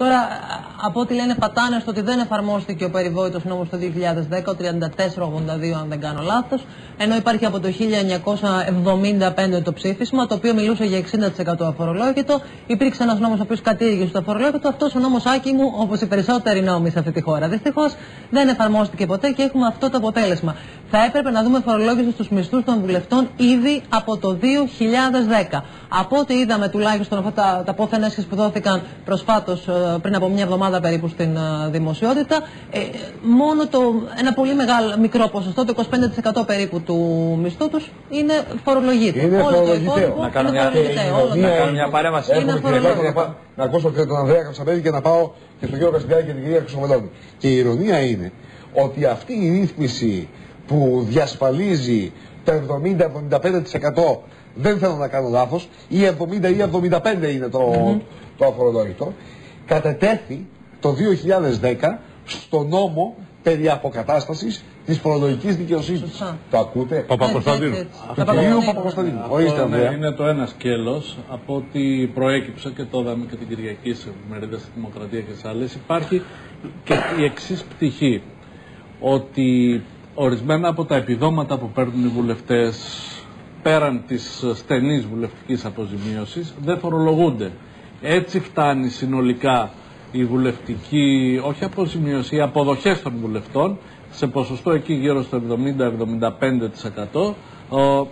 Τώρα, από ό,τι λένε πατάνε στο ότι δεν εφαρμόστηκε ο περιβόητος νόμος το 2010, ο 3482, αν δεν κάνω λάθος, ενώ υπάρχει από το 1975 το ψήφισμα, το οποίο μιλούσε για 60% αφορολόγητο. Υπήρξε ένας νόμος ο οποίος κατήργησε το αφορολόγητο. Αυτός ο νόμος Άκη μου, όπως οι περισσότεροι νόμοι σε αυτή τη χώρα, δυστυχώς δεν εφαρμόστηκε ποτέ και έχουμε αυτό το αποτέλεσμα. Θα έπρεπε να δούμε φορολόγηση στους μισθούς των βουλευτών ήδη από το 2010. Από ό,τι είδαμε τουλάχιστον αυτά τα, τα πόθεν που δόθηκαν προσφάτως ε, πριν από μια εβδομάδα περίπου στην ε, δημοσιότητα, ε, μόνο το, ένα πολύ μεγάλο, μικρό ποσοστό, το 25% περίπου του μισθού τους, είναι φορολογητό. Είναι φορολογητό. Να κάνω μια, να κάνω μια παρέμβαση. Να ακούσω και τον Ανδρέα Καψαμπέδη και να πάω και στον κύριο Καστιδιάκη και την κυρία Χρυσομελώνη. Και η ηρωνία είναι ότι αυτή η ρύθμιση που διασφαλίζει το 70-75% δεν θέλω να κάνω λάθος, ή 70 ή 75 είναι το, mm το αφορολόγητο, κατετέθη το 2010 στο νόμο περί αποκατάστασης της φορολογικής δικαιοσύνης. Το ακούτε; Παπακοσταντίνου. Του κυρίου Παπακοσταντίνου. Ορίστε, ναι, είναι το ένα σκέλος από ό,τι προέκυψε και το είδαμε και την Κυριακή σε μερίδα στη Δημοκρατία και σε άλλες. Υπάρχει και η εξής πτυχή ότι ορισμένα από τα επιδόματα που παίρνουν οι βουλευτές πέραν της στενής βουλευτικής αποζημίωσης δεν φορολογούνται. Έτσι φτάνει συνολικά η βουλευτική, όχι αποζημίωση, οι αποδοχές των βουλευτών σε ποσοστό εκεί γύρω στο 70-75%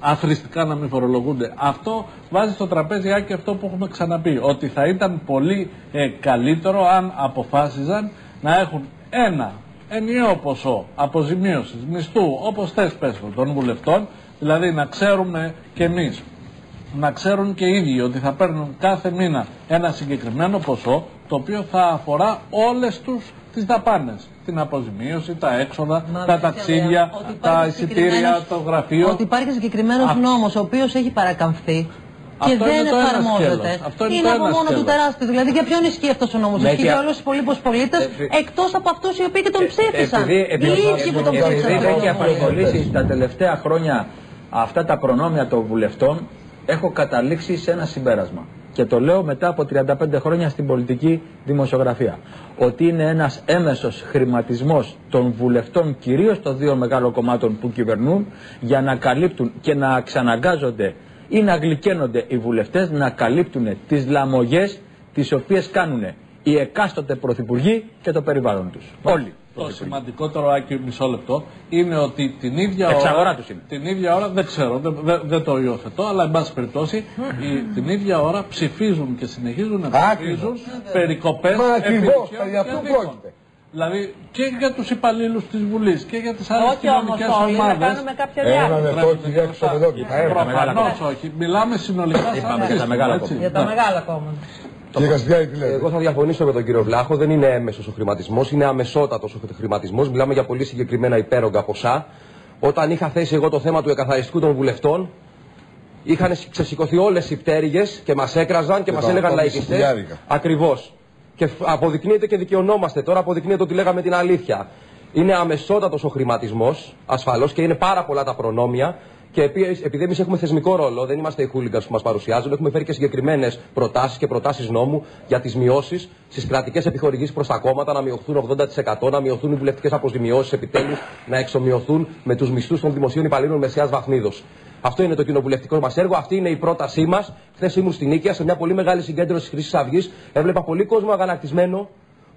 αθρηστικά να μην φορολογούνται. Αυτό βάζει στο τραπέζι και αυτό που έχουμε ξαναπεί, ότι θα ήταν πολύ ε, καλύτερο αν αποφάσιζαν να έχουν ένα ενιαίο ποσό αποζημίωσης, μισθού, όπως θες πες των βουλευτών, δηλαδή να ξέρουμε και εμείς, να ξέρουν και οι ίδιοι ότι θα παίρνουν κάθε μήνα ένα συγκεκριμένο ποσό, το οποίο θα αφορά όλες τους τις δαπάνες. Την αποζημίωση, τα έξοδα, τα ταξίδια, τα εισιτήρια, το γραφείο. Ότι υπάρχει συγκεκριμένος Α... νόμος ο οποίος έχει παρακαμφθεί και αυτό δεν εφαρμόζεται. είναι, είναι από μόνος του τεράστιο. Δηλαδή για ποιον ισχύει αυτός ο νόμος; Ισχύει για όλους τους υπολείπους πολίτες εκτός από αυτούς οι οποίοι και τον ψήφισαν. Λίγοι που τον ψήφισαν. Επειδή έχει απασχολήσει τα τελευταία χρόνια αυτά τα προνόμια των βουλευτών, έχω καταλήξει σε ένα συμπέρασμα. Και το λέω μετά από 35 χρόνια στην πολιτική δημοσιογραφία. Ότι είναι ένας έμεσος χρηματισμός των βουλευτών, κυρίως των δύο μεγάλων κομμάτων που κυβερνούν, για να καλύπτουν και να εξαναγκάζονται ή να γλυκαίνονται οι βουλευτές να καλύπτουν τις λαμογές τις οποίες κάνουν οι εκάστοτε πρωθυπουργοί και το περιβάλλον τους. Όλοι. Το σημαντικότερο, Άκη, μισό λεπτό, είναι ότι την ίδια ώρα. Τους είναι. Την ίδια ώρα, δεν ξέρω, δεν, δεν, το υιοθετώ, αλλά εν πάση περιπτώσει, η, την ίδια ώρα ψηφίζουν και συνεχίζουν να ψηφίζουν περικοπές. Μα ακριβώς, για αυτό πρόκειται. Δηλαδή και για τους υπαλλήλους της Βουλής και για τις άλλες κοινωνικές ομάδες. Όχι, κάνουμε κάποια διάρκεια. Ένα λεπτό, κυρία Χρυσοδελόπη. Προφανώς όχι. Μιλάμε συνολικά για τα μεγάλα κόμματα. Για τα μεγάλα κόμματα. Εγώ θα διαφωνήσω με τον κύριο Βλάχο. Δεν είναι έμεσος ο χρηματισμός, είναι αμεσότατος ο χρηματισμός. Μιλάμε για πολύ συγκεκριμένα υπέρογκα ποσά. Όταν είχα θέσει εγώ το θέμα του εκαθαριστικού των βουλευτών, είχαν ξεσηκωθεί όλες οι πτέρυγες και μας έκραζαν και, και μας έλεγαν λαϊκιστές. Ακριβώς. Και αποδεικνύεται και δικαιωνόμαστε. Τώρα αποδεικνύεται ότι λέγαμε την αλήθεια. Είναι αμεσότατος ο χρηματισμός, ασφαλώς, και είναι πάρα πολλά τα προνόμια. Και επειδή εμείς έχουμε θεσμικό ρόλο, δεν είμαστε οι χούλιγκαν που μας παρουσιάζουν, έχουμε φέρει και συγκεκριμένες προτάσεις και προτάσεις νόμου για τις μειώσεις στις κρατικές επιχορηγήσεις προς τα κόμματα, να μειωθούν 80%, να μειωθούν οι βουλευτικές αποζημιώσεις επιτέλους, να εξομοιωθούν με τους μισθούς των δημοσίων υπαλλήλων μεσαίας βαθμίδος. Αυτό είναι το κοινοβουλευτικό μας έργο, αυτή είναι η πρότασή μας. Χθες ήμουν στην Νίκαια σε μια πολύ μεγάλη συγκέντρωση Χρυσής Αυγής. Έβλεπα πολύ κόσμο αγανακτισμένο,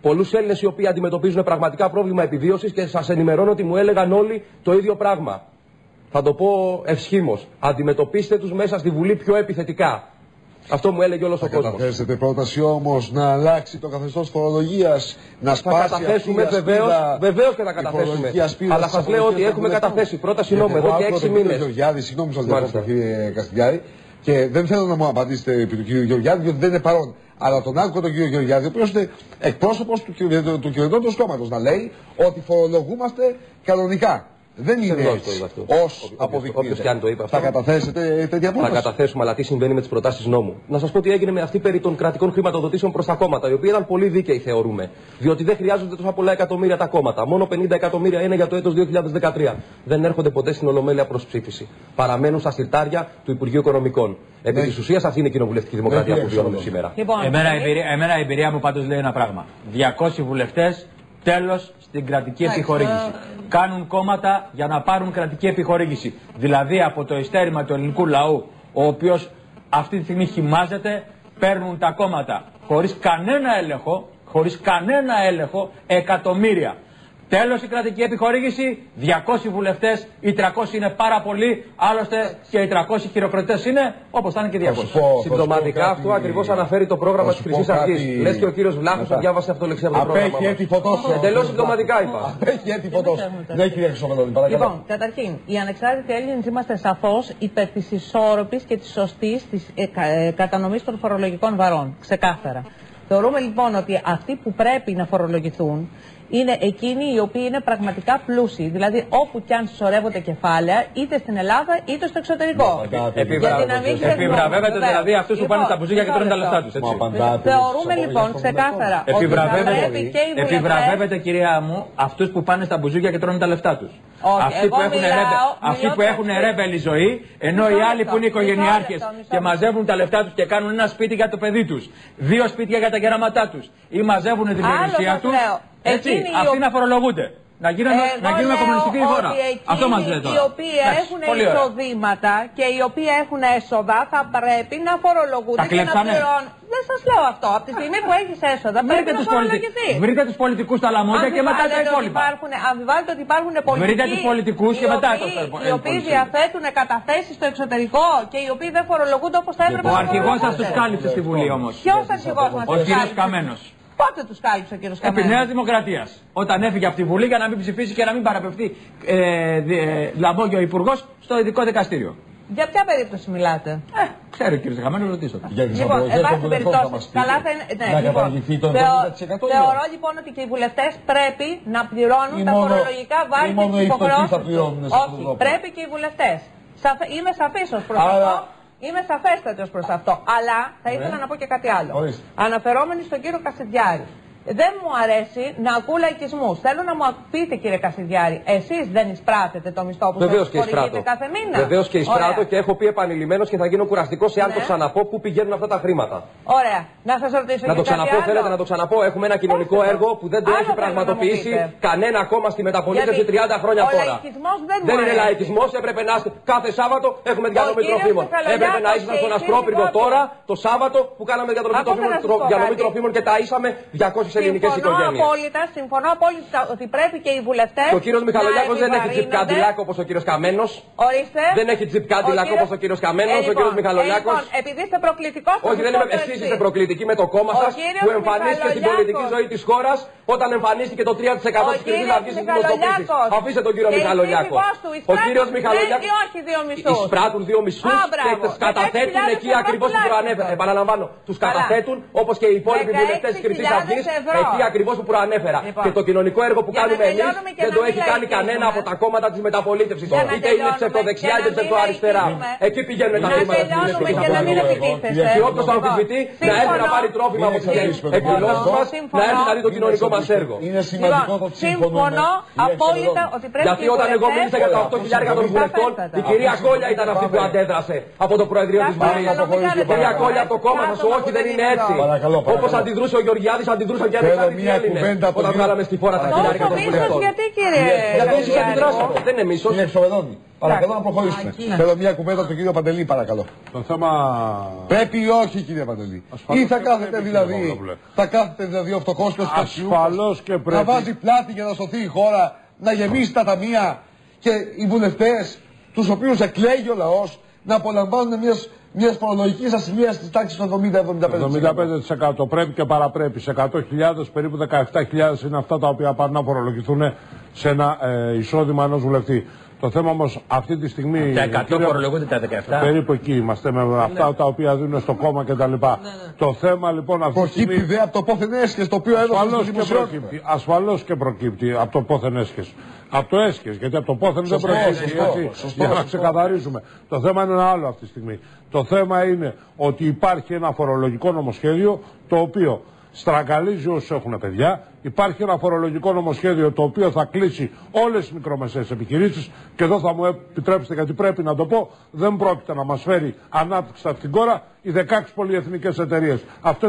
πολλούς Έλληνες οι οποίοι αντιμετωπίζουν πραγματικά πρόβλημα επιβίωσης και σας ενημερώνω ότι μου έλεγαν όλοι το ίδιο πράγμα. Θα το πω ευσχήμως. Αντιμετωπίστε τους μέσα στη Βουλή πιο επιθετικά. Αυτό μου έλεγε όλος ο κόσμος. Θα καταθέσετε πρόταση όμως να αλλάξει το καθεστώς φορολογίας, να σπάσει. Θα καταθέσουμε βεβαίω βεβαίως και θα καταθέσουμε. Αλλά σας λέω ότι έχουμε καταθέσει πρόταση νόμου εδώ και έξι μήνες. Γεωργιάδη, συγγνώμη σας διακόπτω κύριε Καστιδιάρη, και δεν θέλω να μου απαντήσετε επί του κύριου Γεωργιάδη, διότι δεν είναι παρόν. Αλλά τον άκουγα τον κύριο Γεωργιάδη, ο οποίος είναι εκπρόσωπος του, του, του κυβερνώντο κόμματο, να λέει ότι φορολογούμαστε κανονικά. Δεν είναι έτσι. Ω αποδεικνύεται. το είπε αυτό. Θα καταθέσετε τέτοια απόφαση. Θα καταθέσουμε, αλλά τι συμβαίνει με τις προτάσεις νόμου. Να σας πω τι έγινε με αυτή περί των κρατικών χρηματοδοτήσεων προς τα κόμματα, οι οποίοι ήταν πολύ δίκαιοι θεωρούμε. Διότι δεν χρειάζονται τόσα πολλά εκατομμύρια τα κόμματα. Μόνο 50 εκατομμύρια είναι για το έτος 2013. Δεν έρχονται ποτέ στην Ολομέλεια προς ψήφιση. Παραμένουν στα συρτάρια του Υπουργείου Οικονομικών. Επί ναι. της ουσίας αυτή είναι η κοινοβουλευτική δημοκρατία που βιώνουμε σήμερα. Λοιπόν, εμένα, η εμπειρία, εμένα η εμπειρία μου πάντως λέει ένα πράγμα. 200 βουλευτές τέλος στην κρατική επιχορήγηση. Κάνουν κόμματα για να πάρουν κρατική επιχορήγηση. Δηλαδή από το ειστέρημα του ελληνικού λαού, ο οποίος αυτή τη στιγμή χυμάζεται, παίρνουν τα κόμματα χωρίς κανένα έλεγχο, χωρίς κανένα έλεγχο, εκατομμύρια. Τέλος η κρατική επιχορήγηση, 200 βουλευτές, οι 300 είναι πάρα πολλοί, άλλωστε και οι 300 χειροκροτέ είναι όπως θα είναι και 200. Συμπτωματικά αυτό ακριβώς αναφέρει το πρόγραμμα της Χρυσής Αυγής. Λες και ο κύριος Βλάχος διάβασε αυτό το λεξιμό το πρόγραμμα. Απέχει έτη φωτός. Εντελώς συμπτωματικά είπα. Απέχει έτη φωτός. Ναι, κύριε Χρυσομελώνη, παρακαλώ. Λοιπόν, καταρχήν, οι ανεξάρτητοι Έλληνες είμαστε σαφώς υπέρ της ισόρροπης και της σωστής ε, ε, κατανομής των φορολογικών βαρών. Ξεκάθαρα. Θεωρούμε λοιπόν ότι αυτοί που πρέπει να φορολογηθούν είναι εκείνοι οι οποίοι είναι πραγματικά πλούσιοι. Δηλαδή, όπου και αν συσσωρεύονται κεφάλαια, είτε στην Ελλάδα είτε στο εξωτερικό. Επιβραβεύεται δηλαδή αυτούς που πάνε στα μπουζούκια και τρώνε τα λεφτά τους. Θεωρούμε λοιπόν ξεκάθαρα ότι θα πρέπει και οι Επιβραβεύεται, κυρία μου, αυτούς που πάνε στα μπουζούκια και τρώνε τα λεφτά τους. Αυτοί που, έχουν αυτοί που έχουν ρεύελη ζωή, ενώ οι άλλοι που είναι οικογενειάρχες και μαζεύουν τα λεφτά τους και κάνουν ένα σπίτι για το παιδί τους, δύο σπίτια για τα γεραματά τους ή μαζεύουν την περιουσία τους. Έτσι, αυτοί να φορολογούνται. Να γίνουμε, να γίνουμε κομμουνιστική χώρα. Αυτό μας λέτε τώρα. Οι οποίοι έχουν εισοδήματα και οι οποίοι έχουν έσοδα θα πρέπει να φορολογούνται και να πληρώνουν. Δεν σας λέω αυτό. Από τη στιγμή που έχεις έσοδα πρέπει να φορολογηθείς. Βρείτε τους πολιτικούς στα λαμόγια και μετά τα υπόλοιπα. Αμφιβάλλετε ότι υπάρχουν πολιτικοί. Βρείτε τους πολιτικούς και μετά τα υπόλοιπα. Οι οποίοι διαθέτουν καταθέσεις στο εξωτερικό και οι οποίοι δεν φορολογούνται όπως θα έπρεπε. Ο αρχηγός σας τους κάλυψε στη Βουλή όμως. Ποιος αρχηγός μας Ο κ. Καμένος. Πότε τους κάλυψε ο κύριος Καμένο. Επί Νέας Δημοκρατίας. Όταν έφυγε από τη Βουλή για να μην ψηφίσει και να μην παραπευθεί ε, ε, λαμπόγιο υπουργός στο ειδικό δικαστήριο. Για ποια περίπτωση μιλάτε; Ε, ξέρω κύριε Καμένο, ρωτήστε το. Για λοιπόν, εν πάση περιπτώσει, καλά θα είναι. Ναι, να λοιπόν, το Θεωρώ λοιπόν ότι και οι βουλευτές πρέπει να πληρώνουν τα φορολογικά βάρη και τι υποχρεώσει. Όχι, πρέπει και οι βουλευτές. Είμαι σαφής ως προ αυτό. Είμαι σαφέστατος προς αυτό. Αλλά θα ναι. ήθελα να πω και κάτι άλλο. Αναφερόμενοι στον κύριο Κασιδιάρη. Δεν μου αρέσει να ακούω λαϊκισμούς. Θέλω να μου πείτε, κύριε Κασιδιάρη, εσείς δεν εισπράτετε το μισθό που σας χορηγείτε κάθε μήνα; Βεβαίως και εισπράττω και έχω πει επανειλημμένω και θα γίνω κουραστικός εάν ναι. το ξαναπώ πού πηγαίνουν αυτά τα χρήματα. Ωραία. Να σας ρωτήσω Να το ξαναπώ, άλλο. θέλετε να το ξαναπώ; Έχουμε ένα κοινωνικό έργο που δεν το έχει πραγματοποιήσει κανένα κόμμα στη μεταπολίτευση 30 χρόνια τώρα. Δεν είναι λαϊκισμός, έπρεπε να είστε κάθε Σάββατο έχουμε διανομή τροφίμων. Έπρεπε να ήσασταν στον Ασπρόπυργο τώρα το Σάββατο που κάναμε διανομή τροφίμων και τα ήσαμε 200 τι ελληνικέ οικογένειες. Απόλυτα, συμφωνώ απόλυτα ότι πρέπει και οι βουλευτές. Ο κύριος Μιχαλολιάκο δεν έχει τζιπ κάντιλακ όπως ο κύριος Καμένος. Ορίστε. Δεν έχει τζιπ κάντιλακ όπως ο κύριος Καμένος. Ο κύριος Μιχαλολιάκο. Λοιπόν, επειδή είστε προκλητικό. Όχι, δεν είμαι. Εσείς είστε προκλητικοί με το κόμμα σας που εμφανίστηκε στην πολιτική ζωή της χώρας όταν εμφανίστηκε το 3% της Χρυσή Αυγή στην δημοσκοπήση. Αφήστε τον κύριο Μιχαλολιάκο. Ο κύριος Μιχαλολιάκο. Εισπράττουν δύο μισθού και τους καταθέτουν εκεί ακριβώς που προανέφερα. Επαναλαμβάνω, τους καταθέτουν όπως και οι υπόλοιποι βουλευτές της Χρυσή Αυγή εκεί ακριβώς που προανέφερα. Λοιπόν, και το κοινωνικό έργο που κάνουμε εμείς δεν το έχει κάνει κανένα από τα κόμματα της μεταπολίτευσης. Είτε είναι ψευτοδεξιά είτε ψευτοαριστερά. Εκεί πηγαίνουν τα χρήματα της Και όποιος το αμφισβητεί να έρθει να πάρει τρόφιμα από τις εκδηλώσεις μας, να έρθει να δει το κοινωνικό μας έργο. Είναι σημαντικό το Συμφωνώ. Απόλυτα ότι πρέπει Γιατί όταν εγώ μίλησα για τα 8.000 των βουλευτών, η κυρία Κόλια ήταν αυτή που αντέδρασε από το Προεδρείο της Βουλή. Η κυρία Κόλια από το κόμμα σα, όχι δεν είναι έτσι. Όπως αντιδρούσε ο Γεωργιάδης, αντιδρούσαν και Θέλω μια κουβέντα από όταν βγάλαμε στη φόρα τα χιλιάρια των βουλευτών. Γιατί κύριε. Γιατί εσεί αντιδράσατε. Δεν είναι μίσο. Κύριε Εξοβεδόνη. Παρακαλώ να προχωρήσουμε. Θέλω μια κουβέντα από τον κύριο Παντελή, παρακαλώ. Το θέμα. Πρέπει ή όχι, κύριε Παντελή; Ή θα κάθεται δηλαδή. Θα κάθεται δηλαδή ο φτωχός Ασφαλώς και πρέπει. Να βάζει πλάτη για να σωθεί η χώρα, να γεμίσει τα ταμεία και οι βουλευτές, τους οποίους εκλέγει ο λαός, να απολαμβάνουν μιας μιας φορολογικής ασυλία της τάξης των 70-75%. 75% πρέπει και παραπρέπει. Σε 100.000 περίπου 17.000 είναι αυτά τα οποία πάνε να φορολογηθούν σε ένα ε, εισόδημα ενός βουλευτή. Το θέμα όμως αυτή τη στιγμή. Τα 100 φορολογούνται τα 17. Περίπου εκεί είμαστε με αυτά ναι. τα οποία δίνουν στο κόμμα κτλ. Ναι, ναι. Το θέμα λοιπόν αυτή τη στιγμή. Προκύπτει από το πόθεν έσχες το οποίο έδωσε και προκύπτει. Ασφαλώς και προκύπτει από το πόθεν έσχες. Από το έσχες. Γιατί από το πόθεν δεν προκύπτει. Για να ξεκαθαρίζουμε. Το θέμα είναι ένα άλλο αυτή τη στιγμή. Το θέμα είναι ότι υπάρχει ένα φορολογικό νομοσχέδιο το οποίο στραγγαλίζει όσους έχουν παιδιά. Υπάρχει ένα φορολογικό νομοσχέδιο το οποίο θα κλείσει όλες τις μικρομεσαίες επιχειρήσεις. Και εδώ θα μου επιτρέψετε, γιατί πρέπει να το πω, δεν πρόκειται να μας φέρει ανάπτυξη αυτή την κόρα οι 16 πολυεθνικές εταιρείες. Αυτό